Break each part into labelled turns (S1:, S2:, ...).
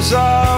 S1: goes on.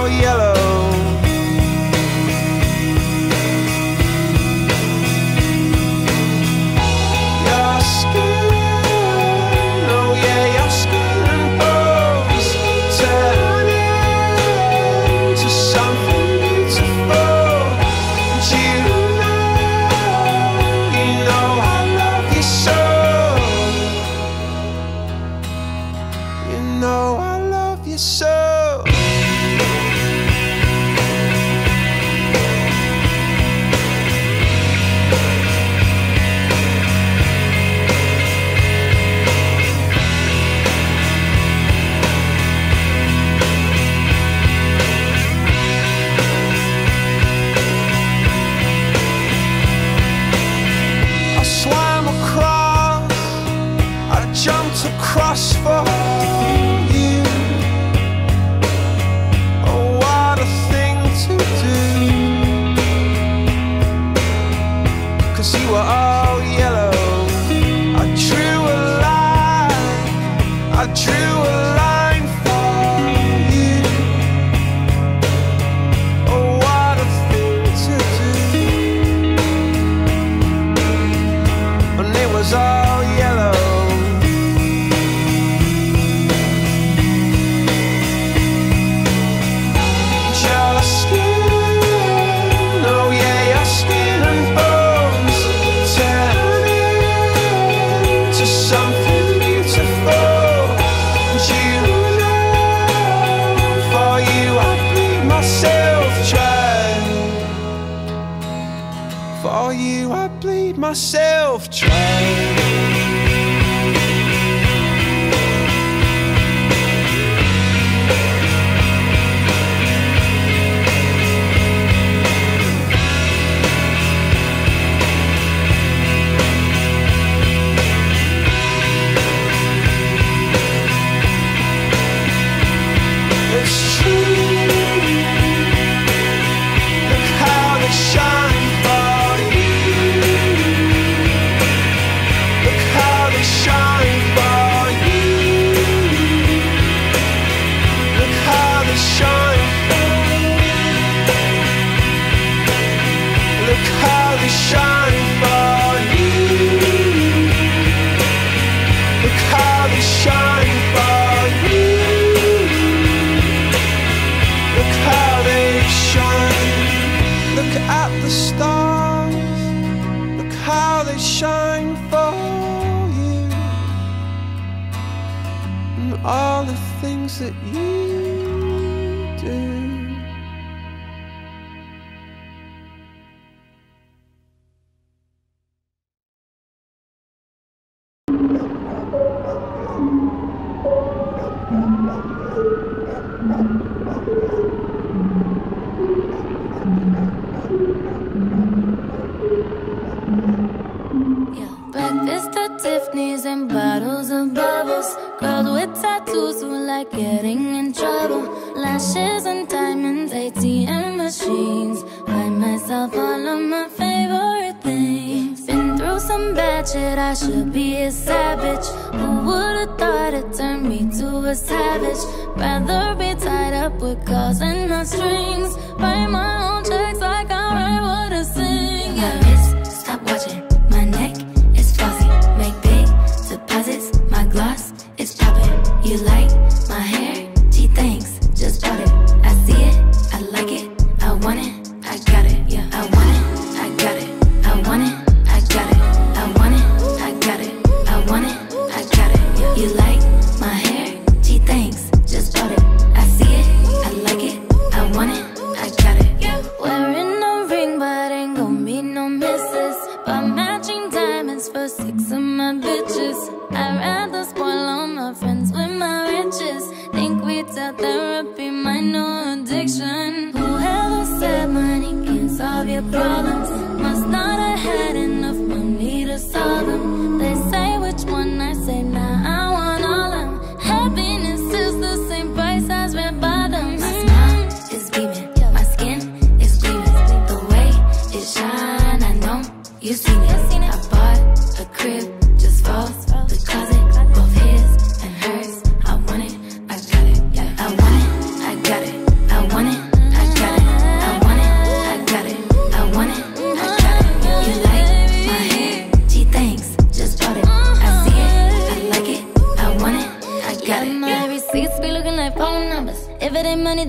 S2: myself
S3: trying. tattoos who like getting in trouble. Lashes and diamonds, ATM machines. Buy myself all of my favorite things. Been through some bad shit, I should be a savage. Who would've thought it turned me to a savage? Rather be tied up with calls and not strings. Buy my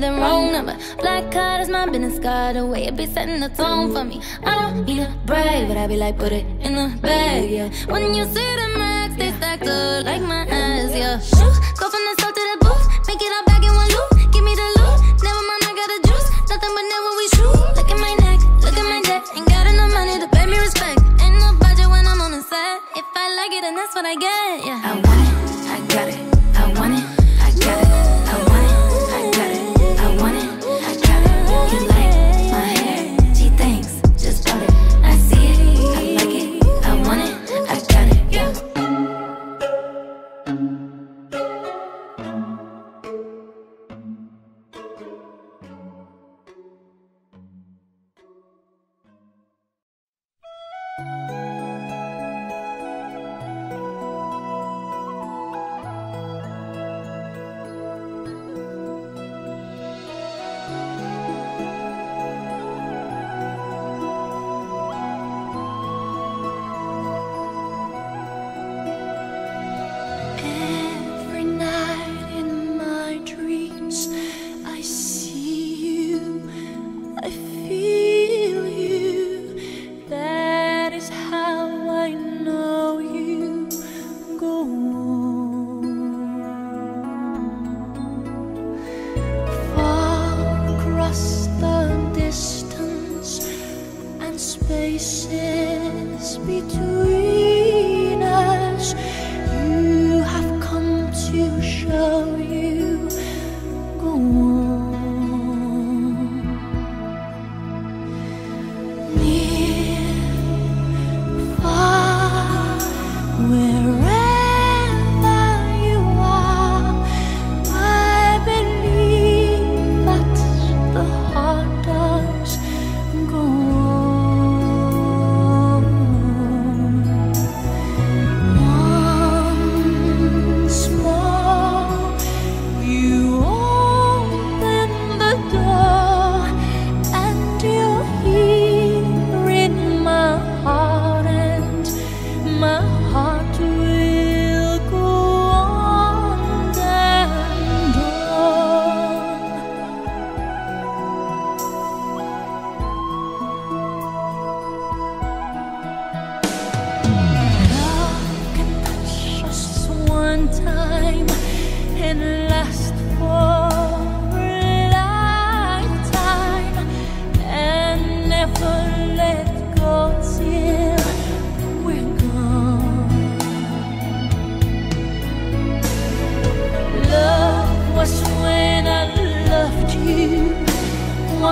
S3: the wrong number. Black card is my business card. The way it be setting the tone for me. I don't need a brag, but I be like, put it in the bag, yeah. When you see the max, they stacked up like my ass, yeah. Shoot, go from the south to the booth, make it all back in one loop. Give me the loot, never mind, I got the juice. Nothing but never we shoot. Look at my neck, look at my neck, Ain't got enough money to pay me respect. Ain't no budget when I'm on the set. If I like it, then that's what I get.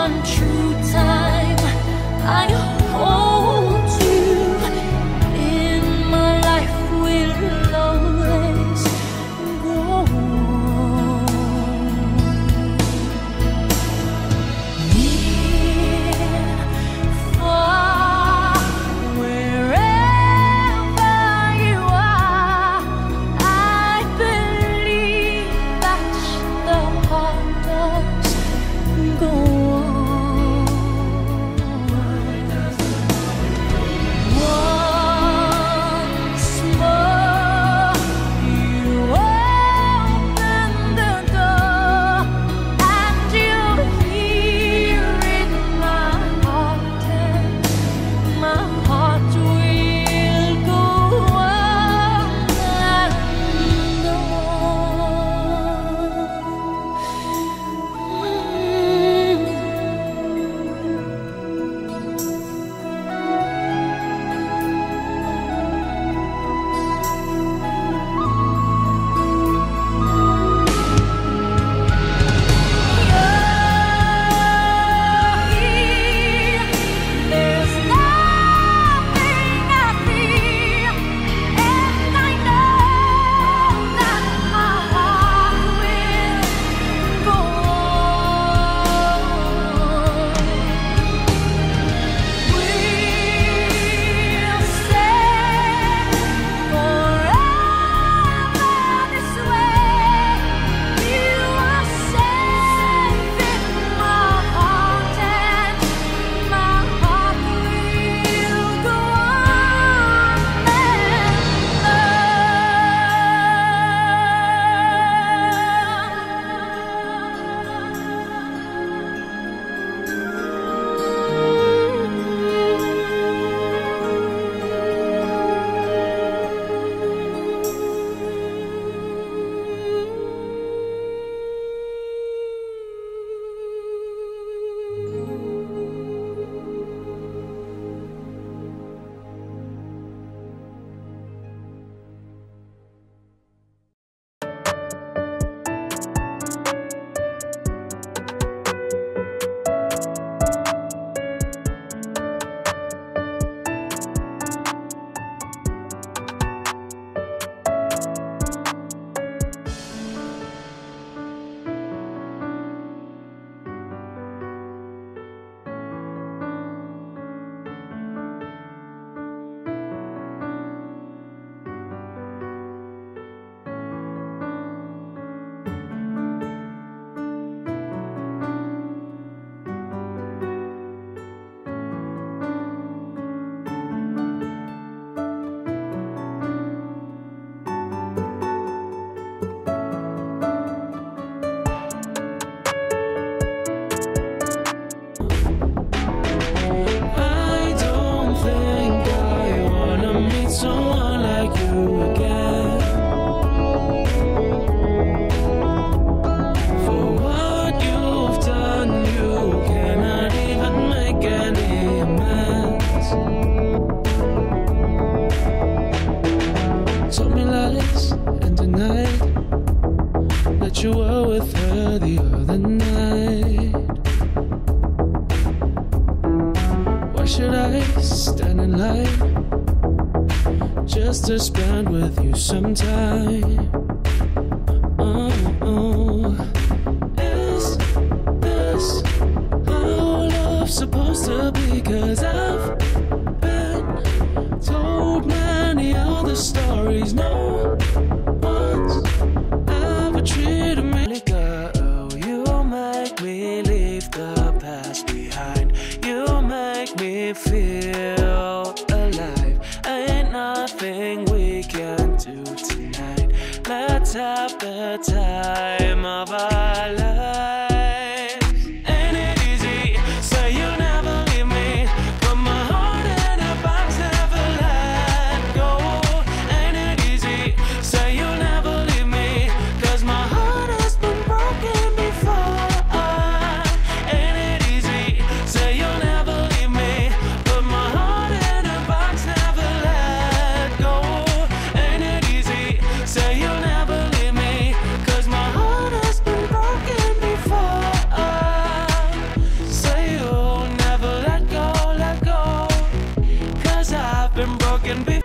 S3: One
S4: Why should I stand in line just to spend with you some time? Oh, oh. Is this how love's supposed to be? Cause I time of our
S3: life. looking be.